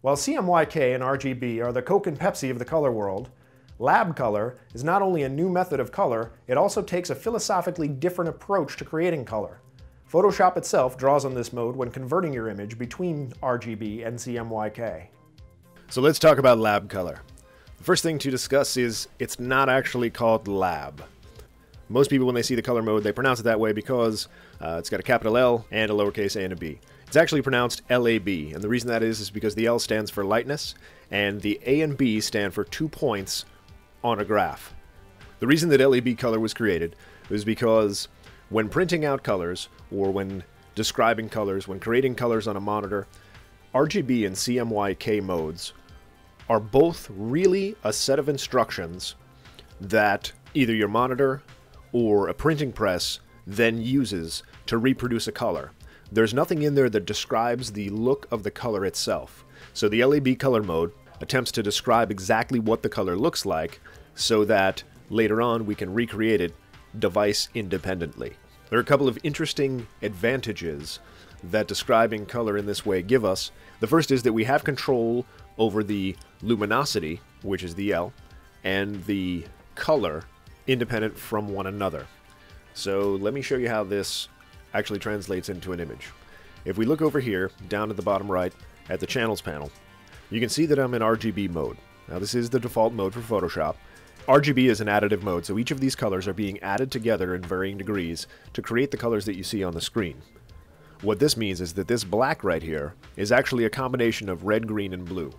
While CMYK and RGB are the Coke and Pepsi of the color world, Lab Color is not only a new method of color, it also takes a philosophically different approach to creating color. Photoshop itself draws on this mode when converting your image between RGB and CMYK. So let's talk about Lab Color. The first thing to discuss is it's not actually called Lab. Most people, when they see the color mode, they pronounce it that way because uh, it's got a capital L and a lowercase a and a b. It's actually pronounced LAB, and the reason that is is because the L stands for lightness, and the A and B stand for two points on a graph. The reason that LAB color was created was because when printing out colors, or when describing colors, when creating colors on a monitor, RGB and CMYK modes are both really a set of instructions that either your monitor or a printing press then uses to reproduce a color. There's nothing in there that describes the look of the color itself. So the LAB color mode attempts to describe exactly what the color looks like so that later on we can recreate it device independently. There are a couple of interesting advantages that describing color in this way give us. The first is that we have control over the luminosity, which is the L, and the color independent from one another. So let me show you how this actually translates into an image. If we look over here, down at the bottom right, at the channels panel, you can see that I'm in RGB mode. Now this is the default mode for Photoshop. RGB is an additive mode, so each of these colors are being added together in varying degrees to create the colors that you see on the screen. What this means is that this black right here is actually a combination of red, green, and blue.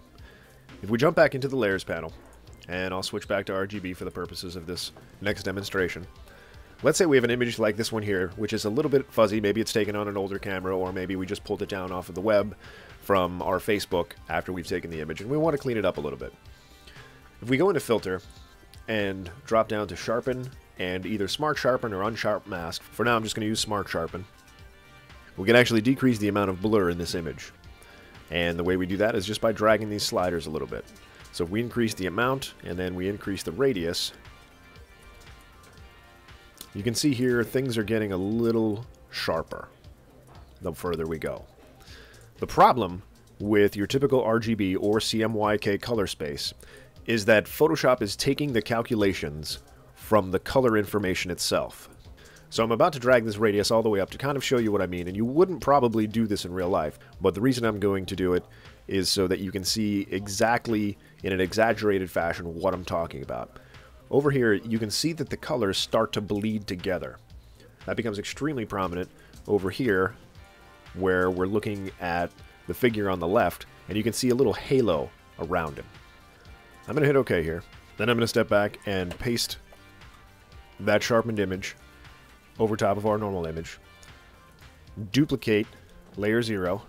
If we jump back into the layers panel, and I'll switch back to RGB for the purposes of this next demonstration, Let's say we have an image like this one here, which is a little bit fuzzy. Maybe it's taken on an older camera, or maybe we just pulled it down off of the web from our Facebook after we've taken the image, and we want to clean it up a little bit. If we go into Filter and drop down to Sharpen and either Smart Sharpen or Unsharp Mask, for now I'm just going to use Smart Sharpen, we can actually decrease the amount of blur in this image. And the way we do that is just by dragging these sliders a little bit. So if we increase the amount and then we increase the radius, you can see here things are getting a little sharper the further we go. The problem with your typical RGB or CMYK color space is that Photoshop is taking the calculations from the color information itself. So I'm about to drag this radius all the way up to kind of show you what I mean, and you wouldn't probably do this in real life, but the reason I'm going to do it is so that you can see exactly in an exaggerated fashion what I'm talking about. Over here, you can see that the colors start to bleed together. That becomes extremely prominent over here, where we're looking at the figure on the left, and you can see a little halo around him. I'm going to hit OK here. Then I'm going to step back and paste that sharpened image over top of our normal image. Duplicate layer 0,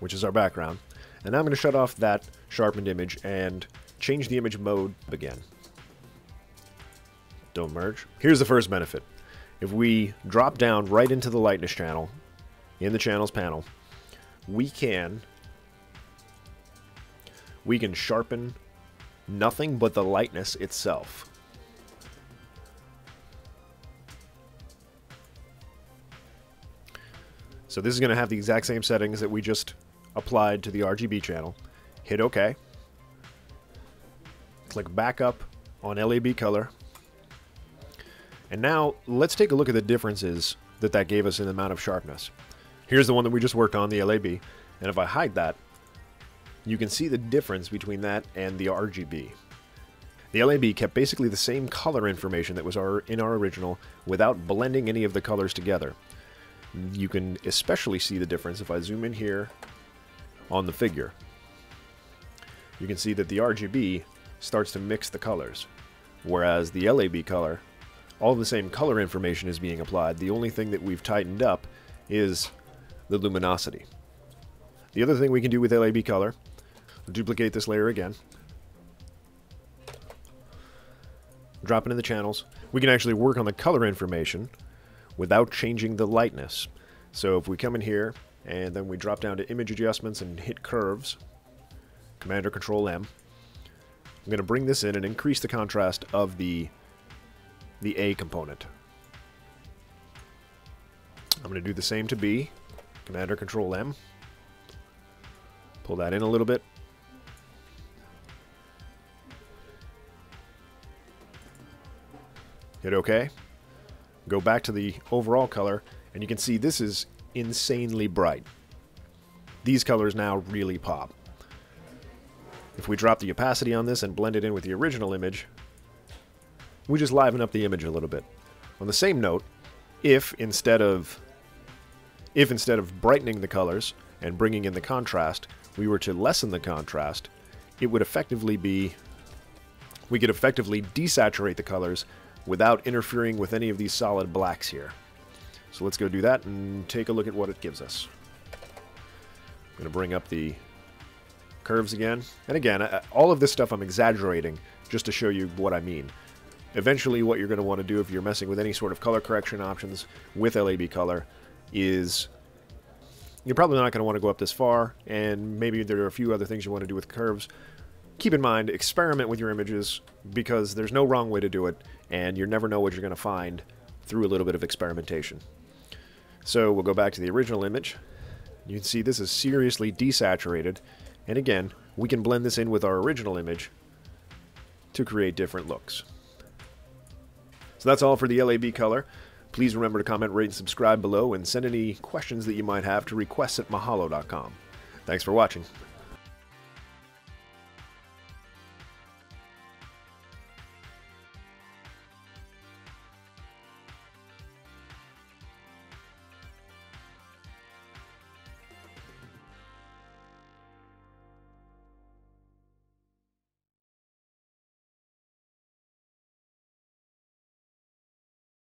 which is our background. And now I'm going to shut off that sharpened image and change the image mode again don't merge. Here's the first benefit. If we drop down right into the lightness channel in the channels panel, we can we can sharpen nothing but the lightness itself. So this is going to have the exact same settings that we just applied to the RGB channel. Hit OK. Click back up on LAB color. And now, let's take a look at the differences that that gave us in the amount of sharpness. Here's the one that we just worked on, the LAB. And if I hide that, you can see the difference between that and the RGB. The LAB kept basically the same color information that was our, in our original without blending any of the colors together. You can especially see the difference if I zoom in here on the figure. You can see that the RGB starts to mix the colors, whereas the LAB color all the same color information is being applied. The only thing that we've tightened up is the luminosity. The other thing we can do with LAB color, duplicate this layer again, drop it in the channels. We can actually work on the color information without changing the lightness. So if we come in here and then we drop down to image adjustments and hit curves, Command or Control M, I'm going to bring this in and increase the contrast of the the A component. I'm going to do the same to B. Commander Control M. Pull that in a little bit. Hit OK. Go back to the overall color, and you can see this is insanely bright. These colors now really pop. If we drop the opacity on this and blend it in with the original image, we just liven up the image a little bit. On the same note, if instead of if instead of brightening the colors and bringing in the contrast, we were to lessen the contrast, it would effectively be we could effectively desaturate the colors without interfering with any of these solid blacks here. So let's go do that and take a look at what it gives us. I'm going to bring up the curves again. And again, all of this stuff I'm exaggerating just to show you what I mean. Eventually what you're going to want to do if you're messing with any sort of color correction options with LAB color is you're probably not going to want to go up this far, and maybe there are a few other things you want to do with curves. Keep in mind, experiment with your images because there's no wrong way to do it, and you never know what you're going to find through a little bit of experimentation. So we'll go back to the original image. You can see this is seriously desaturated, and again, we can blend this in with our original image to create different looks. So that's all for the LAB color. Please remember to comment, rate, and subscribe below, and send any questions that you might have to requests at mahalo.com. Thanks for watching.